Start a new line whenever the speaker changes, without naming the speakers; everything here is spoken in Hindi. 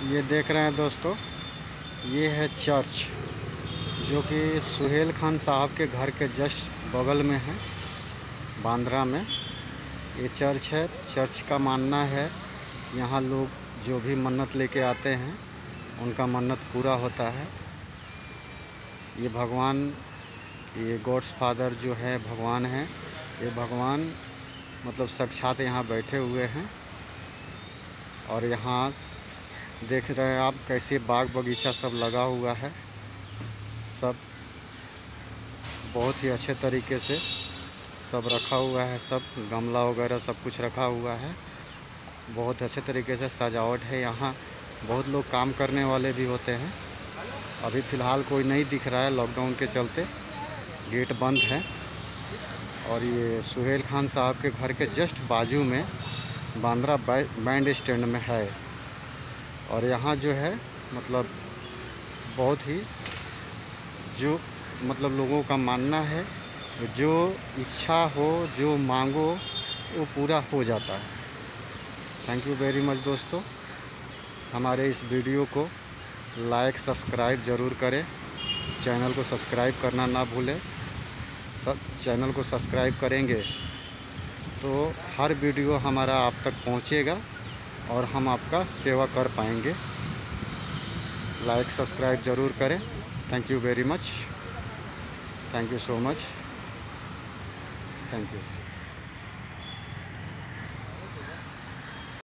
ये देख रहे हैं दोस्तों, ये है चर्च, जो कि सुहेल खान साहब के घर के जस्ट बगल में है, बांद्रा में। ये चर्च है, चर्च का मानना है, यहाँ लोग जो भी मन्नत लेके आते हैं, उनका मन्नत पूरा होता है। ये भगवान, ये गॉड्स फादर जो है, भगवान है। ये भगवान मतलब साक्षात यहाँ बैठे हुए हैं और यहाँ देख रहे हैं आप, कैसे बाग बगीचा सब लगा हुआ है। सब बहुत ही अच्छे तरीके से सब रखा हुआ है, सब गमला वगैरह सब कुछ रखा हुआ है। बहुत अच्छे तरीके से सजावट है यहाँ। बहुत लोग काम करने वाले भी होते हैं। अभी फ़िलहाल कोई नहीं दिख रहा है लॉकडाउन के चलते। गेट बंद है। और ये सुहेल खान साहब के घर के जस्ट बाजू में बांद्रा बैंड स्टैंड में है। और यहाँ जो है मतलब बहुत ही जो मतलब लोगों का मानना है, जो इच्छा हो, जो मांगो, वो पूरा हो जाता है। थैंक यू वेरी मच दोस्तों। हमारे इस वीडियो को लाइक सब्सक्राइब ज़रूर करें। चैनल को सब्सक्राइब करना ना भूलें। सब चैनल को सब्सक्राइब करेंगे। तो हर वीडियो हमारा आप तक पहुंचेगा। और हम आपका सेवा कर पाएँगे। लाइक सब्सक्राइब ज़रूर करें। Thank you very much thank you so much thank you